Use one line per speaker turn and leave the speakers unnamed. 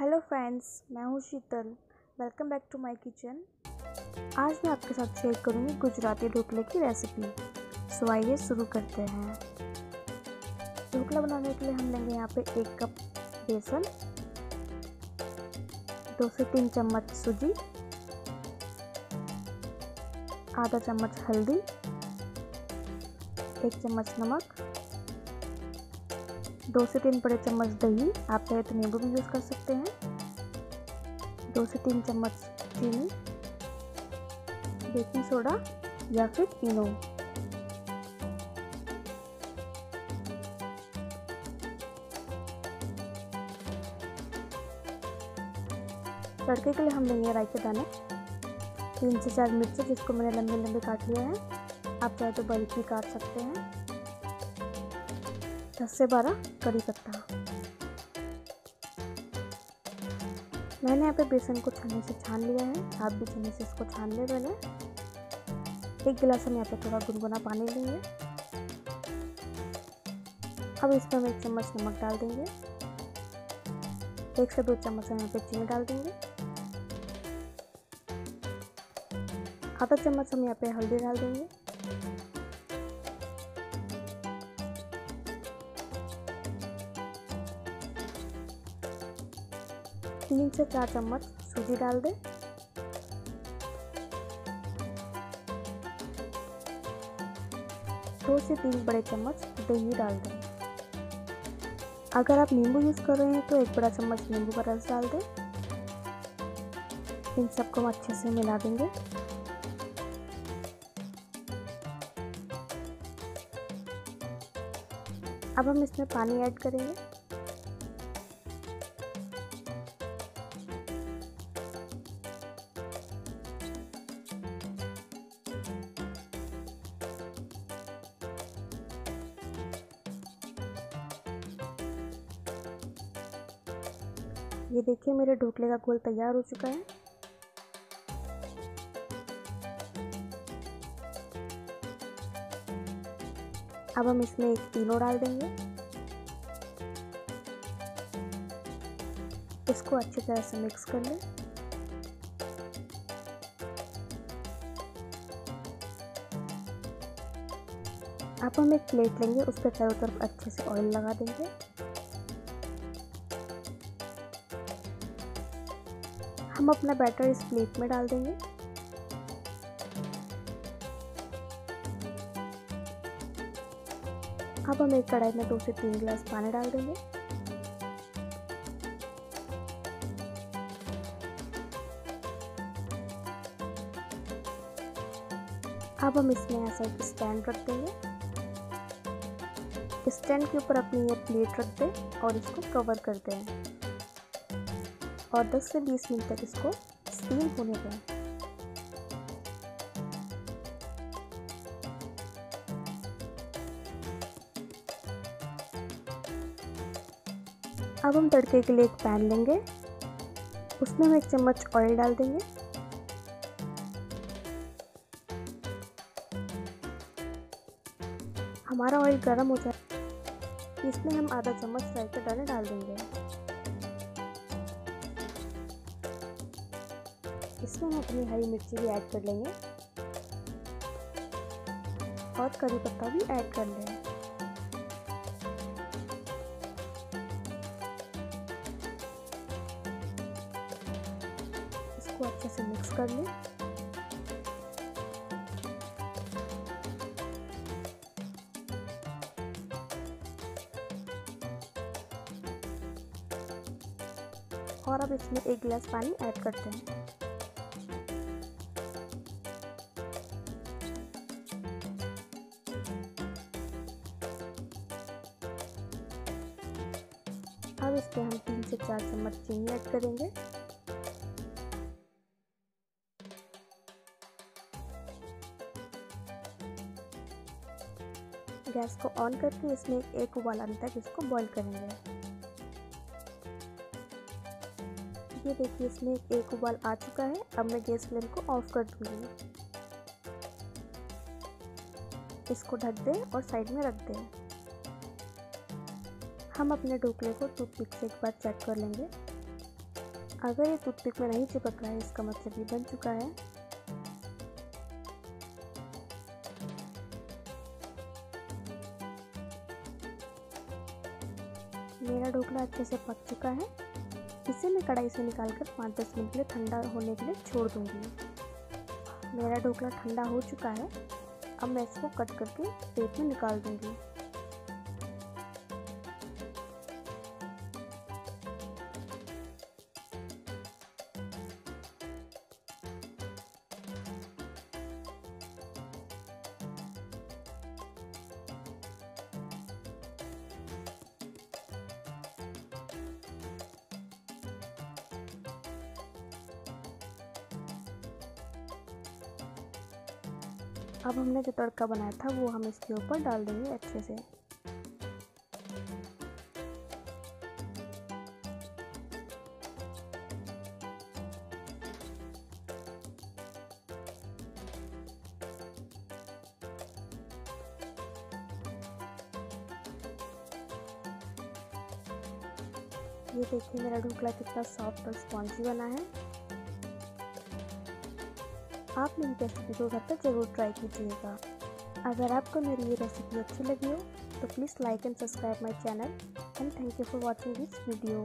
Hello friends, मैं हूँ Sheetal. Welcome back to my kitchen. आज मैं आपके साथ शेयर करूँगी गुजराती ढोकले की रेसिपी। सो आइए शुरू करते हैं। ढोकला बनाने के लिए हम लेंगे यहाँ पे एक कप बेसन, दो से तीन चम्मच सूजी, आधा चम्मच हल्दी, एक चम्मच नमक दो से तीन बड़े चम्मच दही आप चाहे तो नींबू भी यूज़ कर सकते हैं। दो से तीन चम्मच चीनी, बेकिंग सोडा या फिर इनो। तड़के के लिए हम लेंगे राई के दाने तीन से चार मिर्ची जिसको मैंने लंबे लंबे काट लिया है। आप चाहे तो बल्क भी काट सकते हैं। दस से बारह कड़ी पत्ता मैंने यहाँ पे बेसन को छन्नी से छान लिया है, आप भी छन्नी से इसको छान ले पहले एक गिलास हम यहाँ पे थोड़ा गुनगुना पानी लेंगे। अब इसमें हम एक चम्मच नमक डाल देंगे। एक से दो चम्मच हम यहाँ पे चीनी डाल देंगे। आधा चम्मच हम यहाँ पे हल्दी डाल देंगे। तीन से चार चम्मच सूजी डाल दें दो से तीन बड़े चम्मच दही डाल दें अगर आप नींबू यूज़ कर रहे हैं तो एक बड़ा चम्मच नींबू का रस डाल दें इन सबको हम अच्छे से मिला देंगे अब हम इसमें पानी ऐड करेंगे ये देखिए, मेरे ढोकले का घोल तैयार हो चुका है। अब हम इसमें एक तीनों डाल देंगे। इसको अच्छी तरह से मिक्स कर लें। अब हम एक प्लेट लेंगे, उस पर चारों तरफ़ अच्छे से ऑयल लगा देंगे। हम अपना बैटर इस प्लेट में डाल देंगे। अब हम एक कढ़ाई में दो से तीन गिलास पानी डाल देंगे। अब हम इसमें ऐसा एक स्टैंड रख देंगे। स्टैंड के ऊपर अपनी ये प्लेट रख दें और इसको कवर कर दें और 10 से 20 मिनट तक इसको स्टीम होने दें। अब हम तड़के के लिए एक पैन लेंगे। उसमें हम एक चम्मच ऑयल डाल देंगे। हमारा ऑयल गर्म हो जाए। इसमें हम आधा चम्मच फ्राई के डाल देंगे। इसमें हम अपनी हरी मिर्ची भी ऐड कर लेंगे। और करी पत्ता भी ऐड कर लेंगे इसको अच्छे से मिक्स कर लें। और अब इसमें एक गिलास पानी ऐड करते हैं। इस पर हम तीन से चार चम्मच चीनी ऐड करेंगे। गैस को ऑन करके इसमें एक उबाल आने तक इसको बॉईल करेंगे। ये देखिए, इसमें एक उबाल आ चुका है। अब मैं गैस फ्लेम को ऑफ़ कर दूँगी। इसको ढक दें और साइड में रख दें। हम अपने ढोकले को टूथपिक से एक बार चेक कर लेंगे। अगर ये टूथपिक में नहीं चिपक रहा है, इसका मतलब ये बन चुका है। मेरा ढोकला अच्छे से पक चुका है। इसे मैं कढ़ाई से निकाल कर पाँच दस मिनट के लिए ठंडा होने के लिए छोड़ दूँगी। मेरा ढोकला ठंडा हो चुका है। अब मैं इसको कट करके प्लेट में निकाल दूँगी। अब हमने जो तड़का बनाया था, वो हम इसके ऊपर डाल देंगे अच्छे से। ये देखिए मेरा ढोकला कितना सॉफ्ट और स्पॉन्जी बना है। आप मेरी रेसिपी को घर पर ज़रूर ट्राई कीजिएगा। अगर आपको मेरी ये रेसिपी अच्छी लगी हो तो please like and subscribe my channel and thank you for watching this video